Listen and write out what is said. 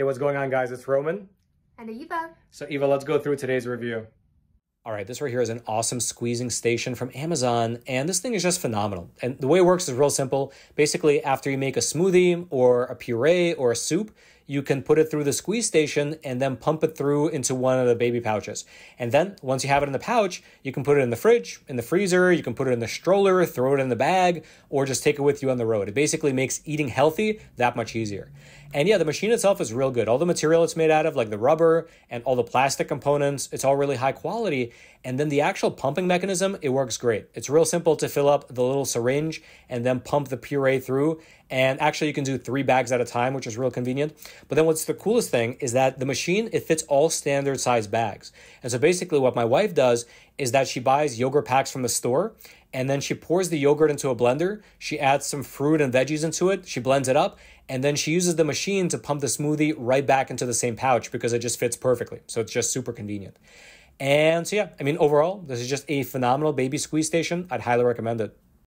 Hey, what's going on, guys? It's Roman. And Eva. So, Eva, let's go through today's review. All right, this right here is an awesome squeezing station from Amazon, and this thing is just phenomenal. And the way it works is real simple. Basically, after you make a smoothie or a puree or a soup, you can put it through the squeeze station and then pump it through into one of the baby pouches. And then once you have it in the pouch, you can put it in the fridge, in the freezer, you can put it in the stroller, throw it in the bag, or just take it with you on the road. It basically makes eating healthy that much easier. And yeah, the machine itself is real good. All the material it's made out of, like the rubber and all the plastic components, it's all really high quality. And then the actual pumping mechanism, it works great. It's real simple to fill up the little syringe and then pump the puree through. And actually, you can do three bags at a time, which is real convenient. But then what's the coolest thing is that the machine, it fits all standard size bags. And so basically, what my wife does is that she buys yogurt packs from the store and then she pours the yogurt into a blender. She adds some fruit and veggies into it. She blends it up and then she uses the machine to pump the smoothie right back into the same pouch because it just fits perfectly. So it's just super convenient. And so, yeah, I mean, overall, this is just a phenomenal baby squeeze station. I'd highly recommend it.